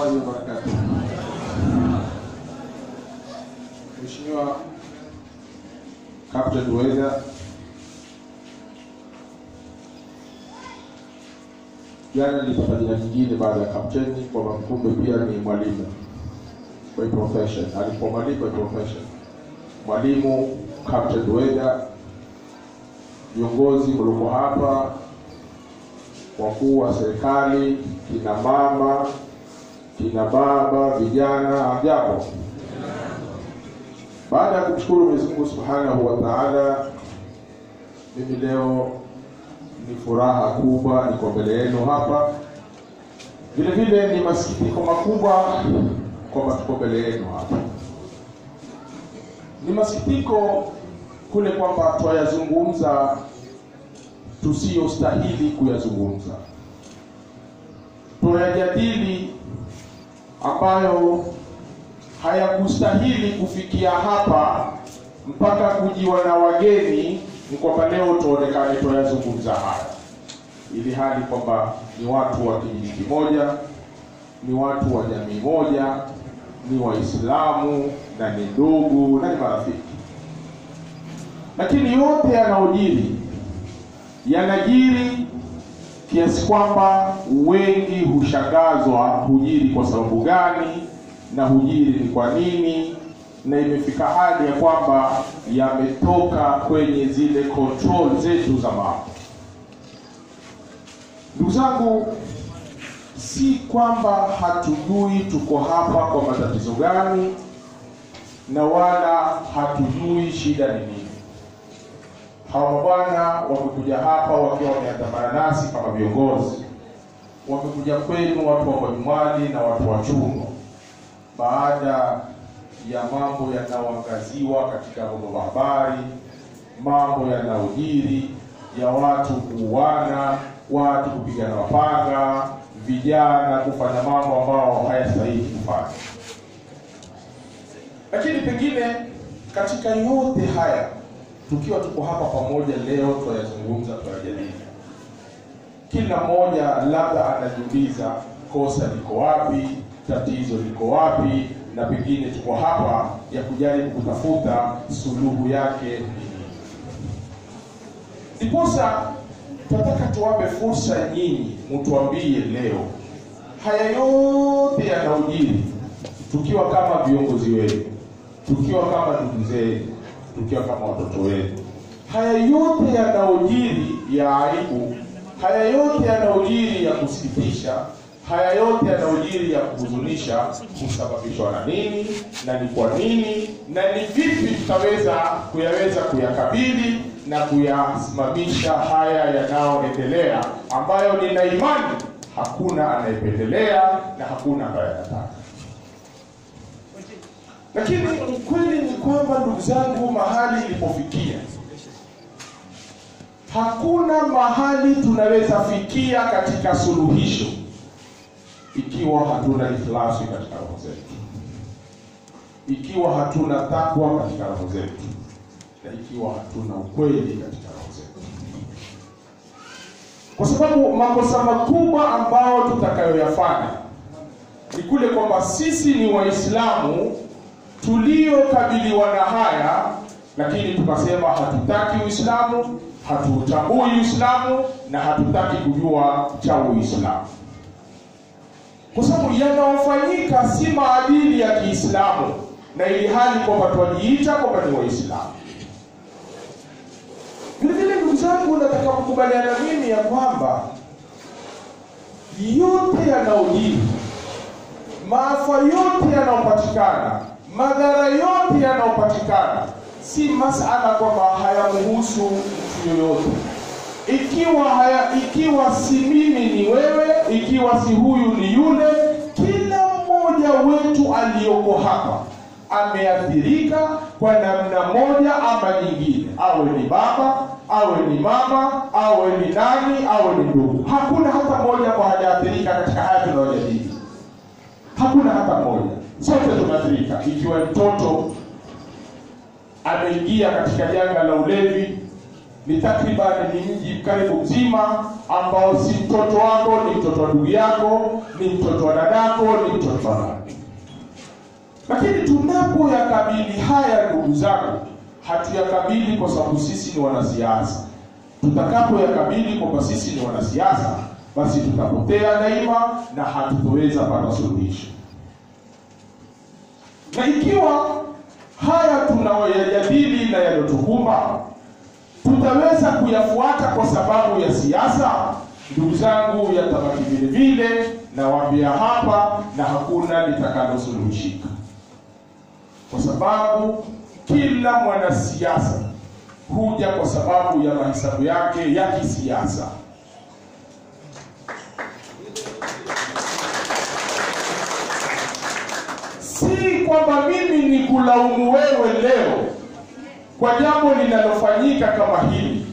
warahmatullahi wabarakatuh. Mheshimiwa Captain Weda, jana nilipata jina nyingine baada ya kapteni kwamba Mkumbe pia ni mwalimu by profession, alikuwa mwalimu by profession. Mwalimu Captain Weda, viongozi mliokuwa hapa, wakuu wa serikali, kina mama, kina baba, vijana, hamjambo. Baada ya kumshukuru Mwenyezi Mungu Subhanahu wa Ta'ala, mimi leo ni furaha kubwa niko mbele yenu hapa. Vile vile ni masikitiko makubwa kwamba tuko mbele yenu hapa. Ni masikitiko kule kwamba twayazungumza tusiyostahili kuyazungumza, tunayajadili ambayo hayakustahili kufikia hapa mpaka kujiwa na wageni, ni kwamba leo tuonekane tunayazungumza haya, ili hali kwamba ni watu wa kijiji kimoja, ni watu wa jamii moja, ni Waislamu na ni ndugu na ni marafiki, lakini yote yanaojiri yanajiri kiasi kwamba wengi hushangazwa hujiri kwa sababu gani na hujiri ni kwa nini, na imefika hali ya kwamba yametoka kwenye zile control zetu za mambo. Ndugu zangu, si kwamba hatujui tuko hapa kwa matatizo gani, na wala hatujui shida ni nini. Hawa mabwana wamekuja hapa wakiwa wameandamana nasi kama viongozi, wamekuja kwenu watu wa Mwajumwali na watu wa Chumo baada ya mambo yanayoangaziwa katika vyombo vya habari, mambo yanayojiri ya watu kuuana, watu kupigana mapanga, vijana kufanya mambo ambao hayastahili kufanya. Lakini pengine katika yote haya tukiwa tuko hapa pamoja leo, tuyazungumza, tuyajadili, kila mmoja labda anajiuliza kosa liko wapi, tatizo liko wapi, na pengine tuko hapa ya kujaribu kutafuta suluhu yake ni nini. Ndiposa tunataka tuwape fursa nyinyi, mtuambie leo haya yote yanaujiri, tukiwa kama viongozi wenu, tukiwa kama ndugu zenu, tukiwa kama watoto wetu. haya yote yanaojiri ya aibu, haya yote yanaojiri ya kusikitisha haya yote yanaojiri ya kuhuzunisha kusababishwa na nini na ni kwa nini na ni vipi tutaweza kuyaweza kuyakabili na kuyasimamisha haya yanayoendelea ambayo nina imani hakuna anayependelea na hakuna ambaye anataka lakini ukweli ni kwamba ndugu zangu mahali ilipofikia hakuna mahali tunaweza fikia katika suluhisho ikiwa hatuna ikhlasi katika roho zetu, ikiwa hatuna takwa katika roho zetu, na ikiwa hatuna ukweli katika roho zetu, kwa sababu makosa makubwa ambayo tutakayoyafanya ni kule kwamba sisi ni Waislamu tuliokabiliwa na haya, lakini tukasema hatutaki Uislamu, hatuutambui Uislamu na hatutaki kujua cha Uislamu kwa sababu yanayofanyika si maadili ya Kiislamu, na ili hali kwamba twajiita kwamba ni Waislamu. Vilevile vile, ndugu zangu, nataka kukubaliana mimi ya kwamba yote yanayojiri, maafa yote yanayopatikana, madhara yote yanayopatikana, si masala kwamba hayamhusu mtu yoyote ikiwa haya, ikiwa si mimi ni wewe, ikiwa si huyu ni yule, kila mmoja wetu aliyoko hapa ameathirika kwa namna moja ama nyingine, awe ni baba, awe ni mama, awe ni nani, awe ni ndugu. Hakuna hata mmoja kwa hajaathirika katika haya tunayojadili, hakuna hata mmoja. Sote tumeathirika, ikiwa mtoto ameingia katika janga la ulevi ni takriban ni mji karibu mzima ambao si mtoto wako, ni mtoto wa ndugu yako, ni mtoto wa dadako, ni mtoto Lakini tunapoyakabili haya, ndugu zangu, hatuyakabili kwa sababu sisi ni wanasiasa. Tutakapoyakabili kwamba sisi ni wanasiasa, basi tutapotea daima na hatutoweza pata suluhisho. Na ikiwa haya tunayoyajadili na yaliyotukumba tutaweza kuyafuata kwa sababu ya siasa, ndugu zangu, yatabaki vile vile, nawaambia hapa, na hakuna litakalosuluhishika, kwa sababu kila mwanasiasa huja kwa sababu ya mahesabu yake ya kisiasa. Si kwamba mimi ni kulaumu wewe leo kwa jambo linalofanyika kama hili,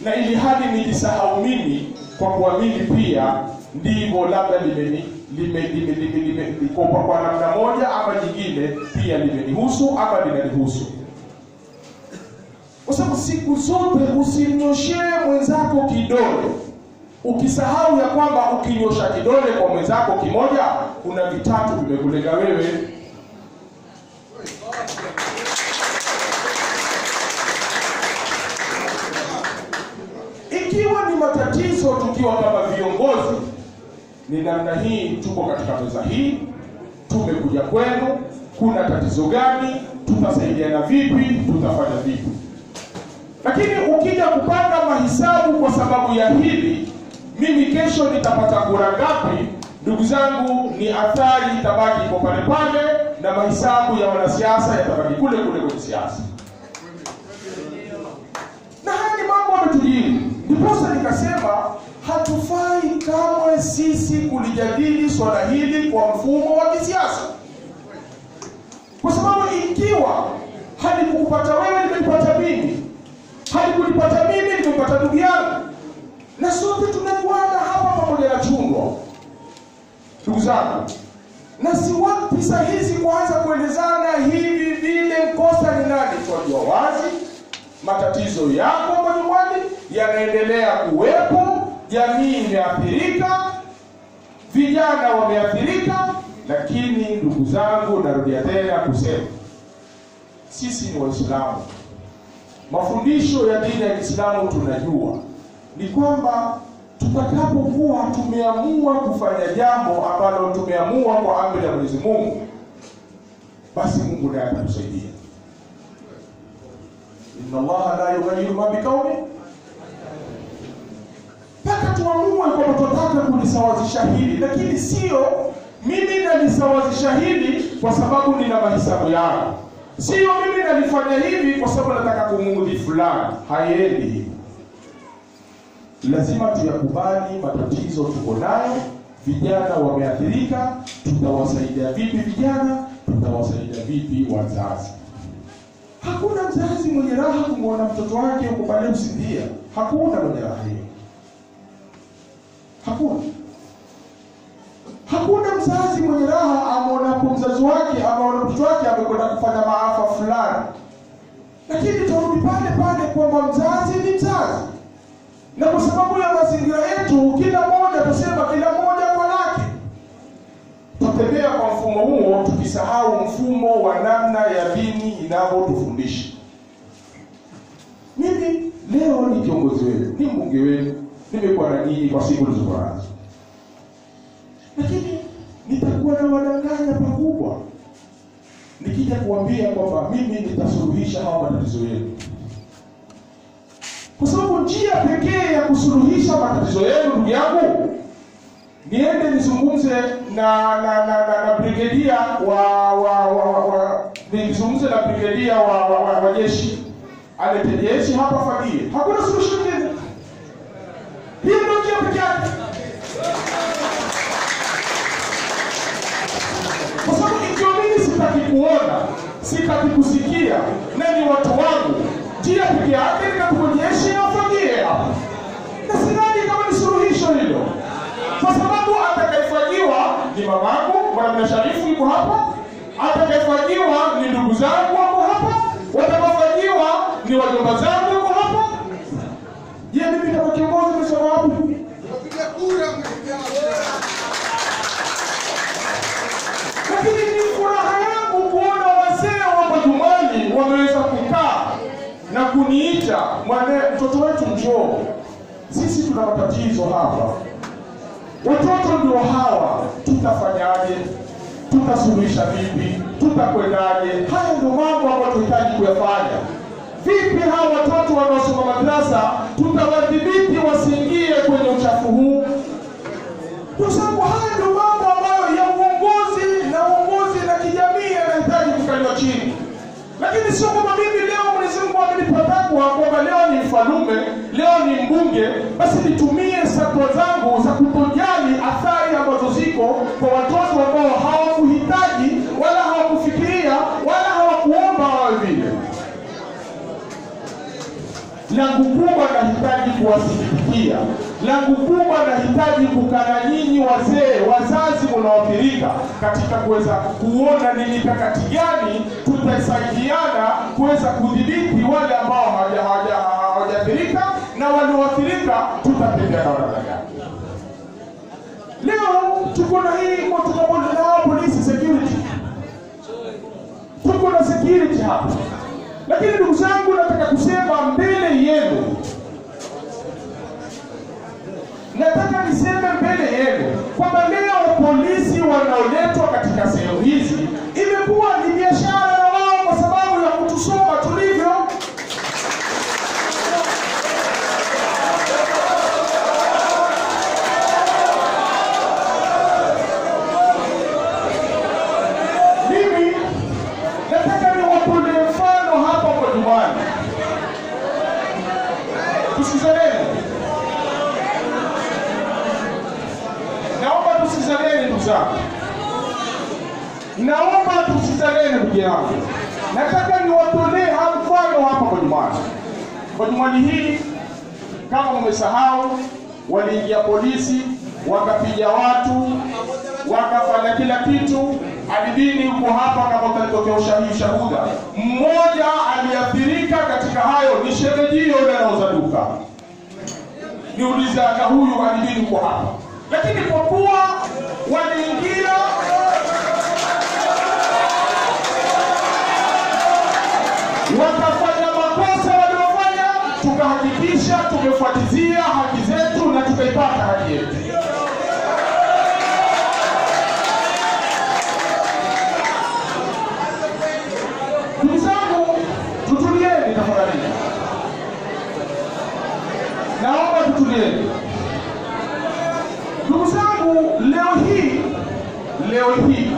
na ili hali nijisahau mimi kwa kuamini pia ndivyo labda limeni lime lime lime lime kwa kwa namna moja ama nyingine pia limenihusu ama linanihusu, kwa sababu siku zote usimnyoshee mwenzako kidole ukisahau ya kwamba ukinyosha kidole kwa mwenzako kimoja, kuna vitatu vimekulenga wewe. Ikiwa ni matatizo tukiwa kama viongozi, ni namna hii, tuko katika meza hii, tumekuja kwenu, kuna tatizo gani? Tutasaidiana vipi? Tutafanya vipi? Lakini ukija kupanga mahesabu kwa sababu ya hili, mimi kesho nitapata kura ngapi? Ndugu zangu, ni athari itabaki iko pale pale, na mahesabu ya wanasiasa yatabaki kule kule kwenye siasa na haya ni mambo yametujiri. Ndiposa nikasema hatufai kamwe sisi kulijadili swala hili kwa mfumo wa kisiasa, kwa sababu ikiwa halikukupata wewe, limenipata mimi, halikunipata mimi, limepata ndugu yangu, na sote tunajuana hapa pamoja na chungwa, ndugu zangu, na si wapi saa hizi kuanza kuelezana hivi vile, kosa ni nani? Twajua wazi matatizo yako majumbani yanaendelea kuwepo, jamii imeathirika, vijana wameathirika. Lakini ndugu zangu, narudia tena kusema sisi ni Waislamu. Mafundisho ya dini ya Kiislamu tunajua ni kwamba tutakapokuwa tumeamua kufanya jambo ambalo tumeamua kwa amri ya Mwenyezi Mungu, basi Mungu naye atatusaidia. Inna Allaha la yughayyiru ma biqaumin, mpaka tuamue kwamba tunataka kulisawazisha hili, lakini sio mimi nalisawazisha hili kwa sababu nina mahesabu yangu, sio mimi nalifanya hivi kwa sababu nataka kumuudhi fulani. Haiendi. Lazima tuyakubali matatizo tuko nayo. Vijana wameathirika, tutawasaidia vipi vijana? Tutawasaidia vipi wazazi? Hakuna mzazi mwenye raha kumwona mtoto wake ukubali usindia. Hakuna mwenye raha hiyo, hakuna. Hakuna mzazi mwenye raha amwonapo mzazi wake amaona mtoto wake amekwenda kufanya maafa fulani, lakini tarudi pale pale kwamba mzazi ni mzazi, na kwa sababu ya mazingira yetu, kila mmoja tusema, kila mmoja kwa lake. Tutembea kwa mfumo huo tukisahau mfumo wa namna ya dini inavyotufundisha. Mimi leo ni kiongozi wenu, ni mbunge wenu, nimekuwa na nyinyi kwa siku nilizokuwa nazo, lakini nitakuwa na wadanganya pakubwa. Nikija kuambia kwamba mimi nitasuluhisha hawa matatizo yenu, njia pekee ya kusuluhisha matatizo yenu, ndugu yangu, niende nizungumze na na na, na, na brigedia wa wa wa, wa nizungumze na brigedia wa, wa, wa, wa jeshi. Alete jeshi hapa fagie. Hakuna suluhisho nyingine, hiyo ndio njia pekee yake, kwa sababu ikiwa mimi sitaki kuona, sitaki kusikia, na ni watu wangu, njia peke yake ni katuko jeshi na sidhani kama ni suluhisho hilo. Kwa sababu atakayefanyiwa ni mamangu Bwana Sharifu yuko hapa, atakayefanyiwa ni ndugu zangu mwane, mtoto wetu njoo, sisi tuna matatizo hapa, watoto ndio hawa, tutafanyaje? Tutasuluhisha vipi? Tutakwendaje? Haya ndio mambo ambayo tunahitaji kuyafanya. Vipi hawa watoto wanaosoma madrasa tutawadhibiti wasiingie kwenye uchafu huu? Kwa sababu haya ndio mambo ambayo ya uongozi na uongozi na kijamii yanahitaji kufanywa chini, lakini sio kwamba mimi Mungu amenipatakwa kwamba leo ni mfalume, leo ni mbunge, basi nitumie sapo zangu za kutojali athari ambazo ziko kwa watoto ambao hawakuhitaji wala hawakufikiria wala Langu kubwa nahitaji kuwasikitikia, langu kubwa nahitaji kukana nyinyi wazee, wazazi mnaoathirika, katika kuweza kuona ni mikakati gani tutasaidiana kuweza kudhibiti wale ambao hawaja- hawaja- hawajaathirika na walioathirika tutatembea na namna gani. Leo tuko na hii tuko na polisi security, tuko na security hapa lakini ndugu zangu, nataka kusema mbele yenu, nataka niseme mbele yenu kwamba leo polisi wanaoletwa katika sehemu hizi imekuwa ni biashara na wao, kwa sababu ya kutusoma tulivyo. Mimi nataka niwatolee mfano hapa kwa nyumbani, tusikizaneni. Naomba tusikizaneni ndugu zangu, naomba tusikizaneni ndugu yangu. Nataka niwatolee ha mfano hapa kwa nyumbani. Kwa jumani hili, kama umesahau, waliingia polisi wakapiga watu wakafanya kila kitu. Adibini uko hapa kama utatokea ushahidi shahuda. Mmoja aliathirika katika hayo ni shemejio anauza duka. Niulize hata huyu adibini uko hapa, lakini kwa kuwa waliingia wakafanya tukahakikisha tumefuatizia haki zetu na tukaipata haki yetu. Ndugu zangu, tutulieni tafadhali, naomba tutulieni. Ndugu zangu, leo hii leo hii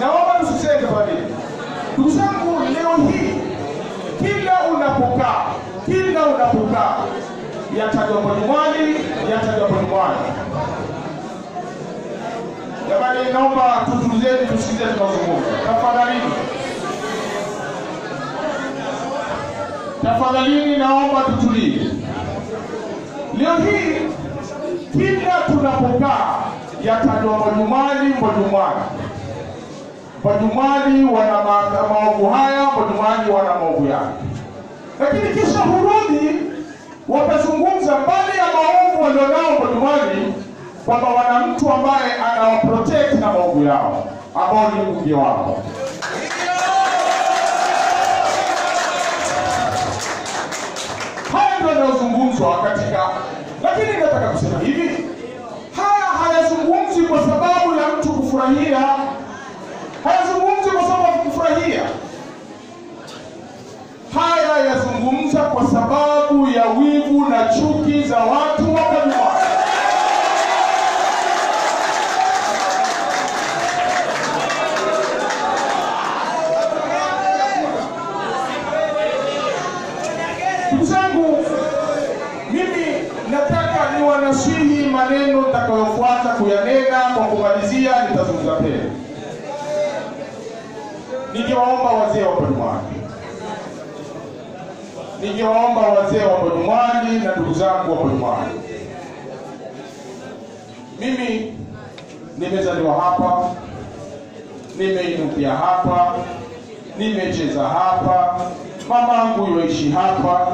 naomba msiseme tafadhali. Ndugu zangu, leo hii kila unapokaa kila unapokaa yatajwa Pwani, yatajwa Pwani. Jamani, naomba tutulizeni, tusikize tunazungumza tafadhalini, tafadhalini, naomba tutulie. Leo hii kila tunapokaa yatajwa Mbojumali, Mbojumali, Mbojumali wana ma- maovu haya, Mbojumali wana maovu yake, lakini kisha hurudi wakazungumza mbali ya maovu walionao Mbojumali kwamba wana mtu ambaye anawaprotect na maovu yao ambao ni mbunge wao. Haya ndio yanayozungumzwa katika, lakini nataka kusema hivi, haya hayazungumzi kwa sababu ya mtu kufurahia, hayazungumzi kwa sababu ya kufurahia. Haya yazungumza sababu ya wivu na chuki za watu wa Kanywa. Ndugu zangu, mimi nataka niwanasihi maneno nitakayofuata kuyanena. Kwa kumalizia, nitazungumza tena nikiwaomba wazee wa Pwani, nikiwaomba wazee wa Pwani na ndugu zangu wa Pwani, mimi nimezaliwa hapa, nimeinukia hapa, nimecheza hapa, mamangu yoishi hapa,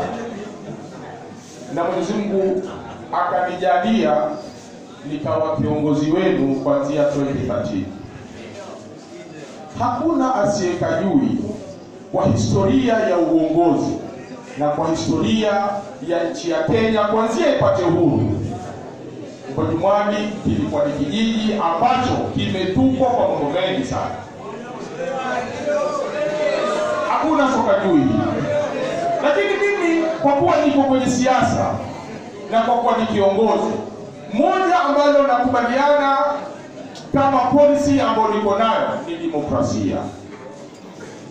na Mwenyezi Mungu akanijalia nikawa kiongozi wenu kuanzia 2013. Hakuna asiyekajui wa historia ya uongozi na kwa historia ya nchi ya Kenya kuanzia ipate uhuru, Mpojumwani kilikuwa ni kijiji ambacho kimetukwa kwa mambo mengi sana. Hakuna soka hili, lakini mimi kwa kuwa niko kwenye siasa na kwa kuwa ni kiongozi, moja ambalo nakubaliana kama policy ambayo niko nayo ni demokrasia.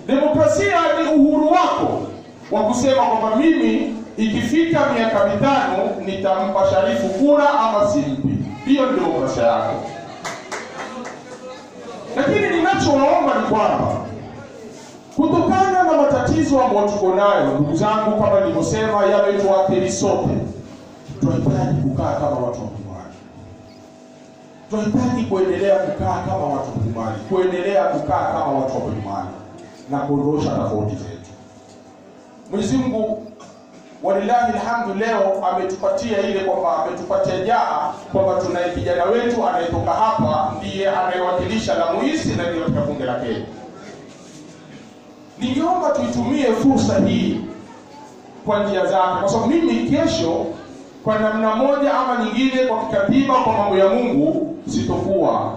Demokrasia ni uhuru wako wa kusema kwamba mimi ikifika miaka mitano nitampa Sharifu kura ama simpi. Hiyo ndio demokrasia yako, lakini ninachoomba ni kwamba kutokana na matatizo ambayo tuko nayo, ndugu zangu, kama nilivyosema, yametuathiri sote, tunahitaji kukaa kama watu wa Pumwani, tunahitaji kuendelea kukaa kama watu wa Pumwani, kuendelea kukaa kama watu wa Pumwani na kuondosha tofauti zetu. Mwenyezi Mungu walilahi alhamdu, leo ametupatia ile kwamba ametupatia jaa kwamba tunaye kijana wetu anayetoka hapa ndiye anayewakilisha Lamuisi na ndio katika bunge la Kenya. Ningeomba tuitumie fursa hii kwa njia zake, kwa sababu mimi kesho, kwa namna moja ama nyingine, kwa kikatiba, kwa mambo ya Mungu, sitokuwa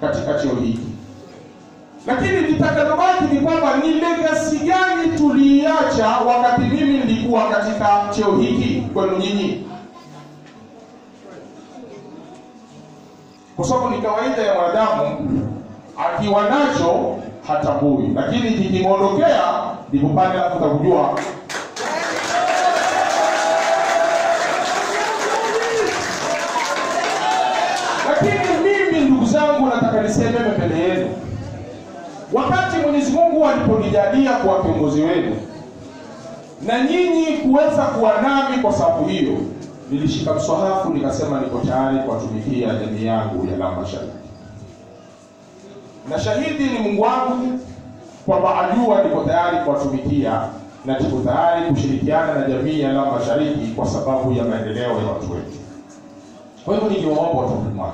katika cheo hiki lakini kitakachobaki ni kwamba ni legacy gani tuliiacha wakati mimi nilikuwa katika cheo hiki kwenu nyinyi, kwa sababu ni kawaida ya mwanadamu akiwa nacho hatambui, lakini kikimwondokea ndipo pale alafu lakini mimi ndugu zangu, nataka niseme mbele yenu wakati Mwenyezi Mungu aliponijalia kuwa kiongozi wenu na nyinyi kuweza kuwa nami kwa sababu hiyo, nilishika mswahafu nikasema niko tayari kuwatumikia jamii yangu ya Lamu Mashariki, na shahidi ni Mungu wangu kwamba ajua niko tayari kuwatumikia na tuko tayari kushirikiana na jamii ya Lamu Mashariki kwa sababu ya maendeleo ya watu wetu. Kwa hivyo ningewaomba watu wa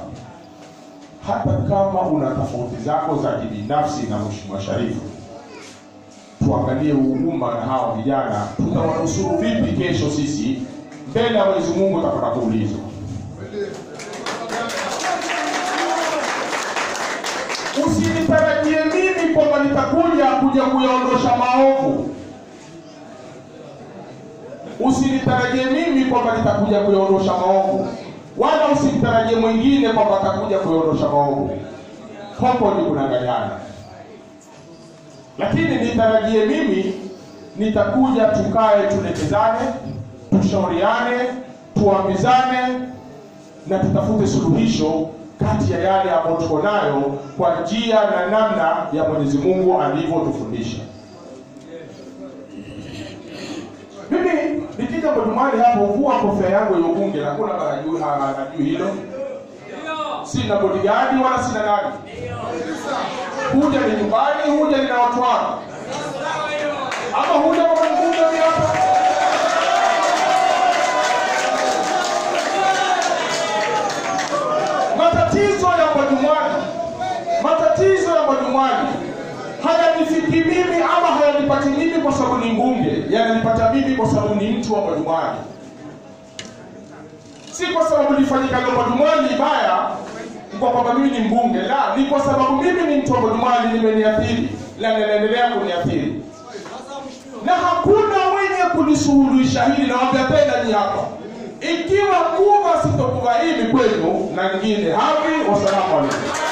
hata kama una tofauti zako za kibinafsi na Mheshimiwa Sharifu, tuangalie huruma na hawa vijana, tutawanusuru vipi kesho sisi mbele ya Mwenyezi Mungu tutapata kuulizwa. Usinitarajie mimi kwamba nitakuja kuja kuyaondosha maovu. Usinitarajie mimi kwamba nitakuja kuyaondosha maovu wala usimtarajie mwingine kwamba atakuja kuondosha maovu. Hapo ni kunanganyana, lakini nitarajie mimi nitakuja, tukae, tulekezane, tushauriane, tuambizane na tutafute suluhisho kati ya yale ambayo tuko nayo kwa njia na namna ya Mwenyezi Mungu alivyotufundisha. Kwa Mbojumani hapo vua kofia yangu ya ubunge na hajui hilo. Sina bodyguard wala sina nani. Huja ni nyumbani, huja ni na watu wako, Ama huja kwa mbunge ni hapa. Matatizo ya Mbojumani, matatizo ya Mbojumani hayanifiki mimi ama hayanipati mimi kwa sababu ni mbunge, yananipata mimi kwa sababu ni mtu wa Mbojumani, si kwa sababu lifanyika lo Mbojumani baya kwa kwamba mimi ni mbunge. La, ni kwa sababu mimi ni mtu wa Mbojumani, nimeniathiri na ninaendelea kuniathiri, na hakuna mwenye kulisuluhisha hili. Nawambia tena ni hapa, ikiwa kuva sitokuva hivi kwenu na ngine havi. Wasalamu alaikum.